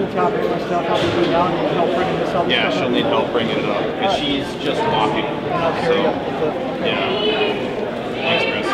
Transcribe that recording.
the stuff, and help bringing this up. Yeah, she'll up. need help bringing it up because right. she's just walking. And I'll carry so, up okay. Yeah. Thanks, Chris.